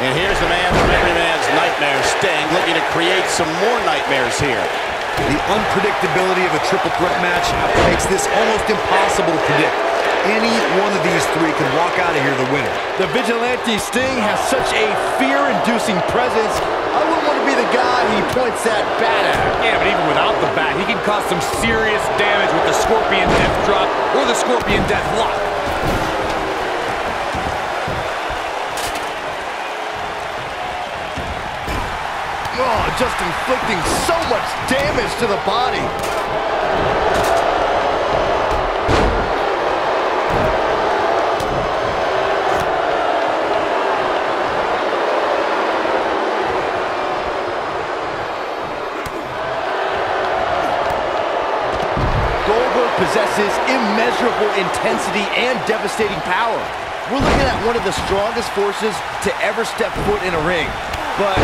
And here's the man from every man's nightmare, Sting, looking to create some more nightmares here. The unpredictability of a triple threat match makes this almost impossible to predict. Any one of these three can walk out of here the winner. The Vigilante Sting has such a fear-inducing presence. I wouldn't want to be the guy he points that bat at. Yeah, but even without the bat, he can cause some serious damage with the Scorpion Death Drop or the Scorpion Death Lock. Just inflicting so much damage to the body. Goldberg possesses immeasurable intensity and devastating power. We're looking at one of the strongest forces to ever step foot in a ring. But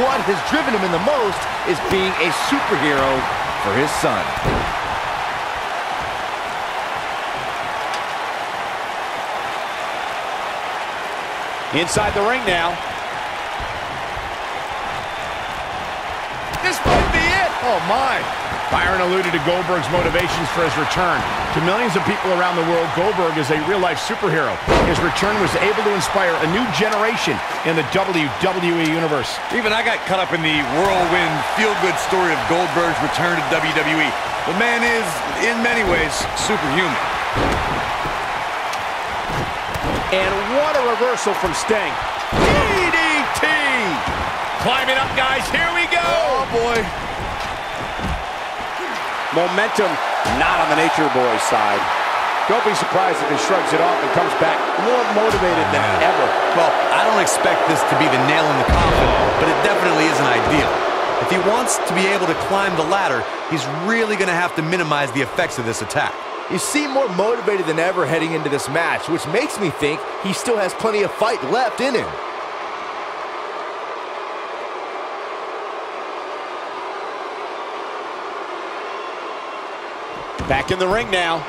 what has driven him in the most is being a superhero for his son. Inside the ring now. This might be it. Oh, my. Byron alluded to Goldberg's motivations for his return. To millions of people around the world, Goldberg is a real-life superhero. His return was able to inspire a new generation in the WWE Universe. Even I got caught up in the whirlwind, feel-good story of Goldberg's return to WWE. The man is, in many ways, superhuman. And what a reversal from Sting. DDT! Climbing up, guys. Here we go! Oh, boy. Momentum not on the Nature Boy side. Don't be surprised if he shrugs it off and comes back more motivated than ever. Well, I don't expect this to be the nail in the coffin, but it definitely isn't ideal. If he wants to be able to climb the ladder, he's really going to have to minimize the effects of this attack. You seem more motivated than ever heading into this match, which makes me think he still has plenty of fight left in him. Back in the ring now.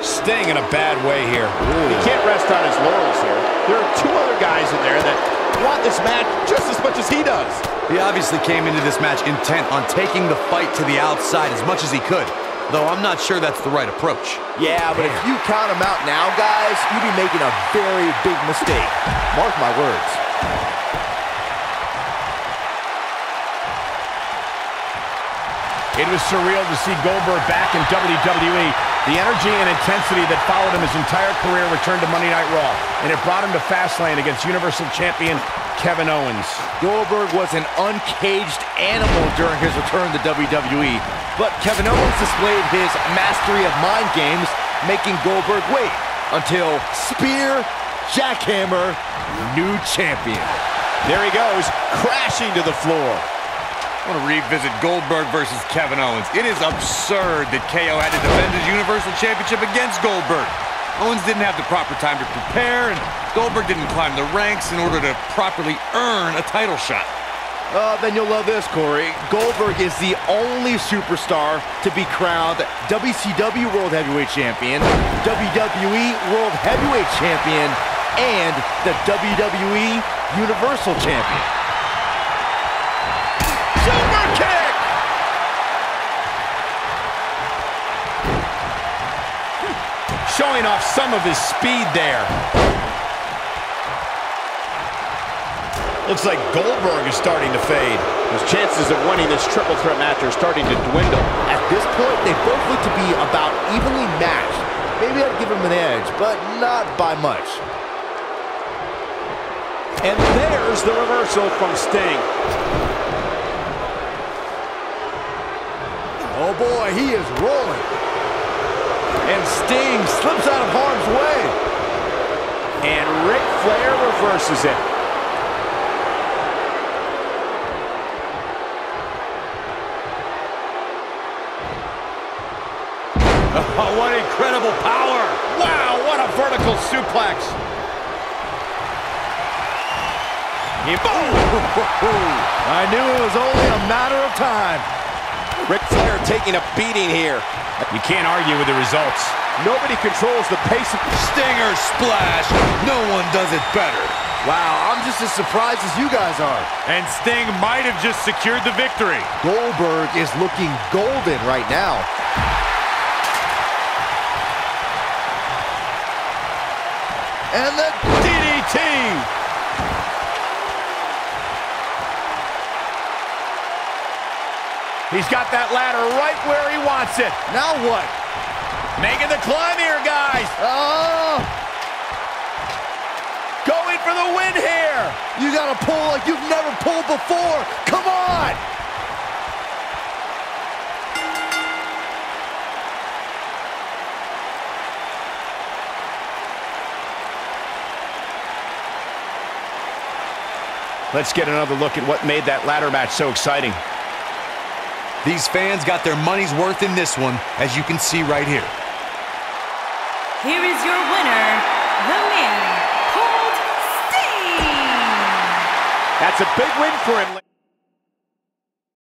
Sting in a bad way here. He can't rest on his laurels here. There are two other guys in there that want this match just as much as he does. He obviously came into this match intent on taking the fight to the outside as much as he could, though I'm not sure that's the right approach. Yeah, but if you count him out now, guys, you'd be making a very big mistake. Mark my words. It was surreal to see Goldberg back in WWE. The energy and intensity that followed him his entire career returned to Monday Night Raw, and it brought him to Fastlane against Universal Champion Kevin Owens. Goldberg was an uncaged animal during his return to WWE, but Kevin Owens displayed his mastery of mind games, making Goldberg wait until Spear, Jackhammer, new champion. There he goes, crashing to the floor. I want to revisit Goldberg versus Kevin Owens. It is absurd that KO had to defend his Universal Championship against Goldberg. Owens didn't have the proper time to prepare, and Goldberg didn't climb the ranks in order to properly earn a title shot. Uh, then you'll love this, Corey. Goldberg is the only superstar to be crowned WCW World Heavyweight Champion, WWE World Heavyweight Champion, and the WWE Universal Champion. Super kick! Showing off some of his speed there. Looks like Goldberg is starting to fade. His chances of winning this triple threat match are starting to dwindle. At this point, they both look to be about evenly matched. Maybe I'd give him an edge, but not by much. And there's the reversal from Sting. Oh boy, he is rolling. And Sting slips out of harm's way. And Ric Flair reverses it. Oh, what incredible power! Wow, what a vertical suplex! I knew it was only a matter of time. Ric Flair taking a beating here. You can't argue with the results. Nobody controls the pace of... Stinger splash. No one does it better. Wow, I'm just as surprised as you guys are. And Sting might have just secured the victory. Goldberg is looking golden right now. And the DDT! He's got that ladder right where he wants it. Now what? Making the climb here, guys. Oh! Going for the win here. You gotta pull like you've never pulled before. Come on! Let's get another look at what made that ladder match so exciting. These fans got their money's worth in this one, as you can see right here. Here is your winner, the man called Sting. That's a big win for him.